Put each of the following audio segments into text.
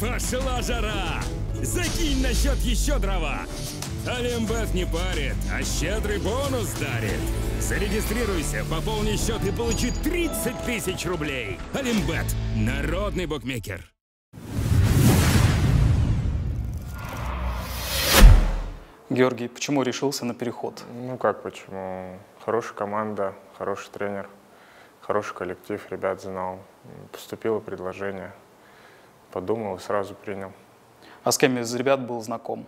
Пошла жара! Закинь на счет еще дрова! Олимбет не парит, а щедрый бонус дарит. Зарегистрируйся, пополни счет и получи 30 тысяч рублей. Олимбет – народный букмекер. Георгий, почему решился на переход? Ну как почему? Хорошая команда, хороший тренер, хороший коллектив, ребят знал. Поступило предложение, подумал и сразу принял. А с кем из ребят был знаком?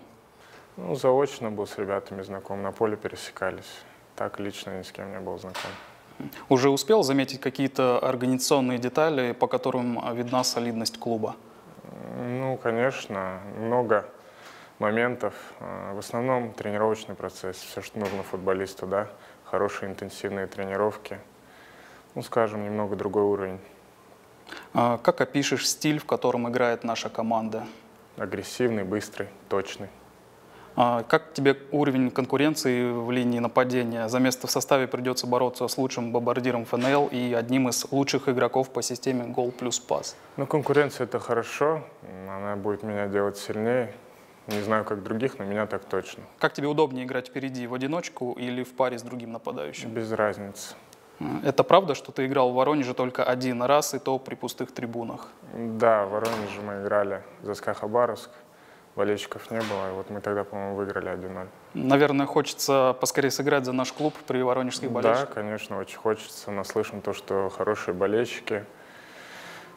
Ну, заочно был с ребятами знаком, на поле пересекались. Так лично ни с кем не был знаком. Уже успел заметить какие-то организационные детали, по которым видна солидность клуба? Ну, конечно, много моментов. А, В основном тренировочный процесс, все, что нужно футболисту, да, хорошие интенсивные тренировки. Ну, скажем, немного другой уровень. А Как опишешь стиль, в котором играет наша команда? Агрессивный, быстрый, точный. А Как тебе уровень конкуренции в линии нападения? За место в составе придется бороться с лучшим бомбардиром ФНЛ и одним из лучших игроков по системе гол плюс пас. Ну, конкуренция это хорошо, она будет меня делать сильнее. Не знаю, как других, но меня так точно. Как тебе удобнее играть впереди, в одиночку или в паре с другим нападающим? Без разницы. Это правда, что ты играл в Воронеже только один раз, и то при пустых трибунах? Да, в Воронеже мы играли за СКА Хабаровск. Болельщиков не было, и вот мы тогда, по-моему, выиграли 1-0. Наверное, хочется поскорее сыграть за наш клуб при воронежских Да, болельщиках. конечно, очень хочется. Но слышим то, что хорошие болельщики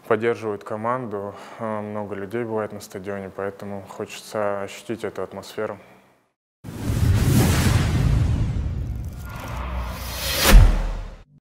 поддерживают команду. Э, Много людей бывает на стадионе, поэтому хочется ощутить эту атмосферу.